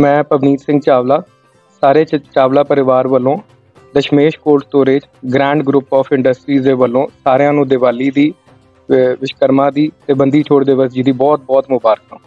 ਮੈਂ ਪਵਨੀਤ ਸਿੰਘ ਚਾਵਲਾ, ਸਾਰੇ ਚ- ਚਾਵਲਾ ਪਰਿਵਾਰ ਵੱਲੋਂ Dashmesh cold storage grand group of industries ਦੇ ਵੱਲੋਂ ਸਾਰਿਆਂ ਨੂੰ ਦੀਵਾਲੀ ਦੀ, ਅਹ, ਵਿਸ਼ਕਰਮਾ ਦੀ ਤੇ ਬੰਦੀ ਛੋੜ ਦਿਵਸ ਜੀ ਦੀ ਬਹੁਤ ਬਹੁਤ ਮੁਬਾਰਕਾਂ।